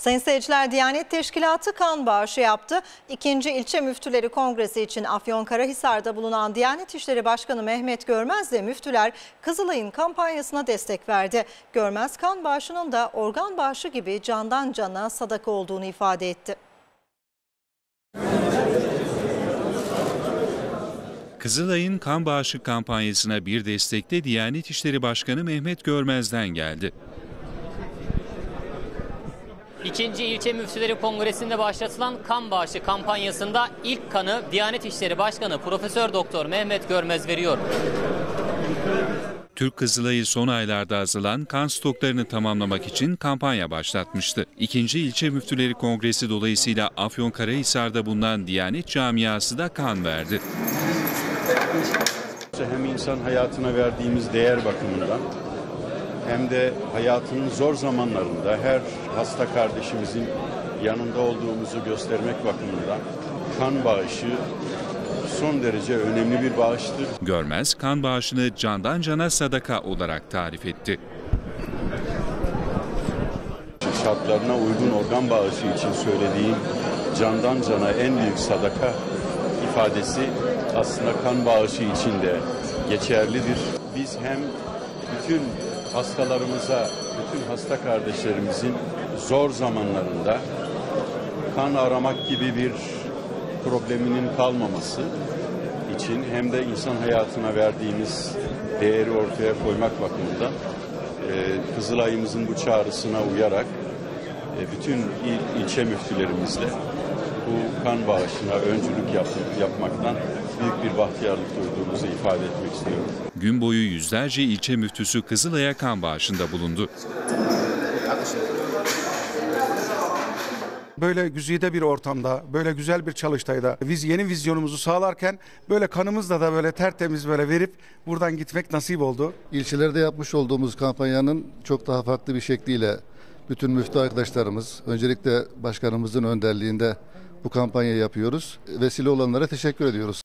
Sayın seyirciler Diyanet Teşkilatı kan bağışı yaptı. İkinci ilçe müftüleri kongresi için Afyonkarahisar'da bulunan Diyanet İşleri Başkanı Mehmet Görmez ve müftüler Kızılay'ın kampanyasına destek verdi. Görmez kan bağışının da organ bağışı gibi candan cana sadaka olduğunu ifade etti. Kızılay'ın kan bağışı kampanyasına bir destekte Diyanet İşleri Başkanı Mehmet Görmez'den geldi. İkinci İlçe Müftüleri Kongresi'nde başlatılan kan bağışı kampanyasında ilk kanı Diyanet İşleri Başkanı Profesör Doktor Mehmet Görmez veriyor. Türk Kızılay'ı son aylarda azalan kan stoklarını tamamlamak için kampanya başlatmıştı. İkinci İlçe Müftüleri Kongresi dolayısıyla Afyonkarahisar'da bulunan Diyanet camiası da kan verdi. Hem insan hayatına verdiğimiz değer bakımından hem de hayatının zor zamanlarında her hasta kardeşimizin yanında olduğumuzu göstermek bakımından kan bağışı son derece önemli bir bağıştır. Görmez kan bağışını candan cana sadaka olarak tarif etti. Şartlarına uygun organ bağışı için söylediğim candan cana en büyük sadaka ifadesi aslında kan bağışı için de geçerlidir. Biz hem bütün hastalarımıza, bütün hasta kardeşlerimizin zor zamanlarında kan aramak gibi bir probleminin kalmaması için hem de insan hayatına verdiğimiz değeri ortaya koymak bakımından e, Kızılay'ımızın bu çağrısına uyarak e, bütün il, ilçe müftülerimizle bu kan bağışına öncülük yap, yapmaktan büyük bir bahtiyarlık duyduğumuzu ifade etmek istiyorum. Gün boyu yüzlerce ilçe müftüsü Kızılay'a kan bağışında bulundu. Böyle güzide bir ortamda, böyle güzel bir çalıştayda biz yeni vizyonumuzu sağlarken böyle kanımızla da böyle tertemiz böyle verip buradan gitmek nasip oldu. İlçelerde yapmış olduğumuz kampanyanın çok daha farklı bir şekliyle bütün müftü arkadaşlarımız, öncelikle başkanımızın önderliğinde bu kampanyayı yapıyoruz. Vesile olanlara teşekkür ediyoruz.